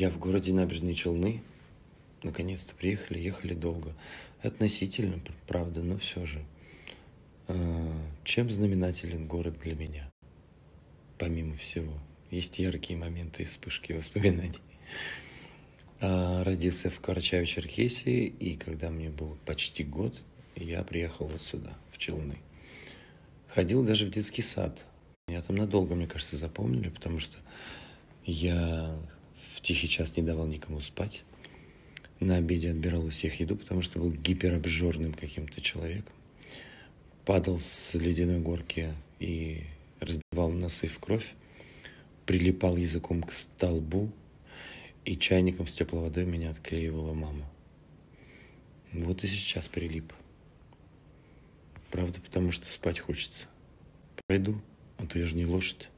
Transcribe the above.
Я в городе Набережные Челны. Наконец-то приехали, ехали долго. Относительно, правда, но все же. А, чем знаменателен город для меня? Помимо всего. Есть яркие моменты и вспышки воспоминаний. А, родился в Карачаево-Черкесии, и когда мне был почти год, я приехал вот сюда, в Челны. Ходил даже в детский сад. Я там надолго, мне кажется, запомнили, потому что я тихий час не давал никому спать. На обеде отбирал у всех еду, потому что был гиперобжорным каким-то человеком. Падал с ледяной горки и разбивал носы в кровь. Прилипал языком к столбу, и чайником с теплой водой меня отклеивала мама. Вот и сейчас прилип. Правда, потому что спать хочется. Пойду, а то я же не лошадь.